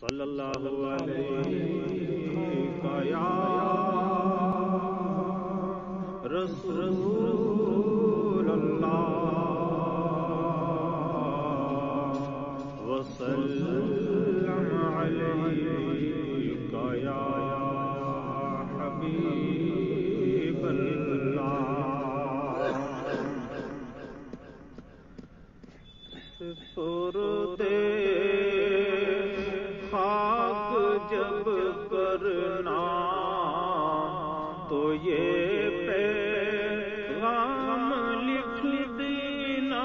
صلی اللہ علیہ یا رسول اللہ وسلم علیہ یا حبیب اللہ سپردے خاک تو یہ پیغام لکھ دینا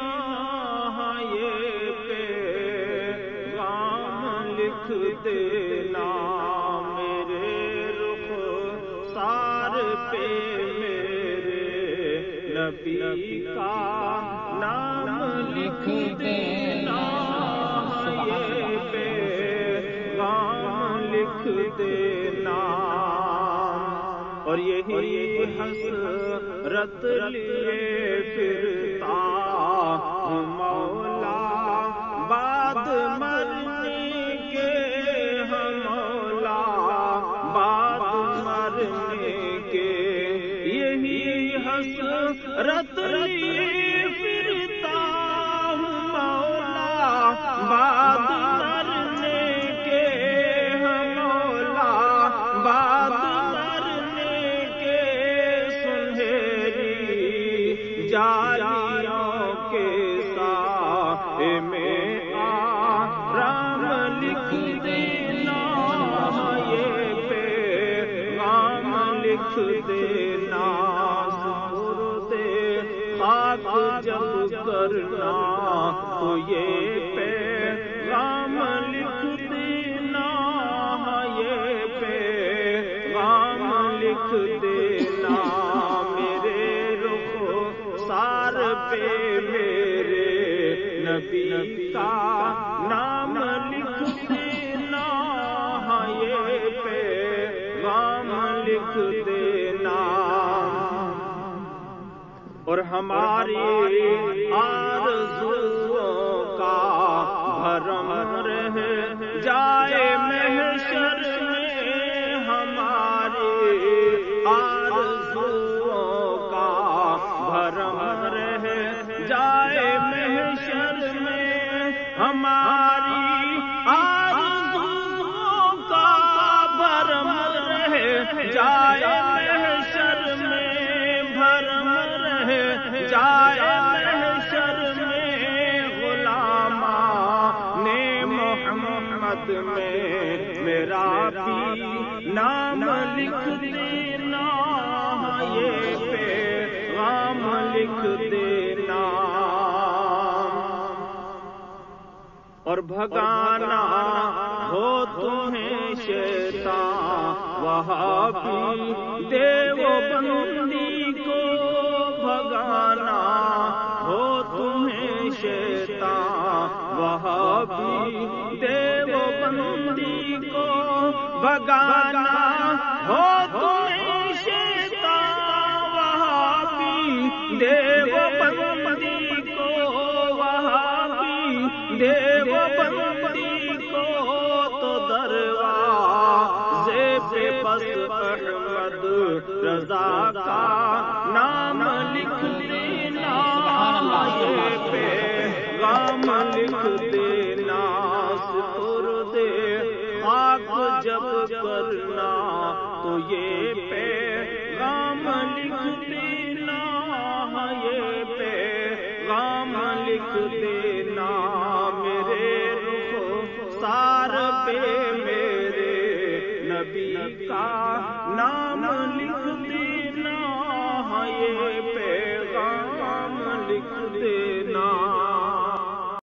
یہ پیغام لکھ دینا میرے رخ سار پہ، میرے نبی کا نام لکھ دینا یہ پیغام لکھ دینا اور یہی حسرت لیے پھرتا ہوں مولا، بعد مرنے کے ہم مولا، بعد مرنے کے یہی حسرت لکھ دینا یہ لکھ دینا خاک جب کرنا تو یہ پیغام لکھ دینا یہ لکھ دینا میرے رخ سار پہ نبی کا نام لکھ دینا یہ پیغام لکھ دینا اور ہماری آرزوؤں کا بھرم رہ جائے محشر میں ہماری آرزوؤں ہماری آرزوؤں کا بھرم رہ جائے محشر میں بھرم رہ جائے محشر میں غلامہ نے محمد میں میرا بھی نام لکھ دینا، یہ پیغام لکھ دینا اور بھگانا ہو تمہیں شیطان وہاں بھی دیو بندی کو بھگانا ہو تمہیں شیطان وہاں بھی دیو بندی کو بھگانا ہو تمہیں رضا کا نام لکھ دینا یہ پیغام لکھ دینا سپردے خاک جب کرنا، تو یہ پیغام لکھ دینا یہ پیغام لکھ دینا۔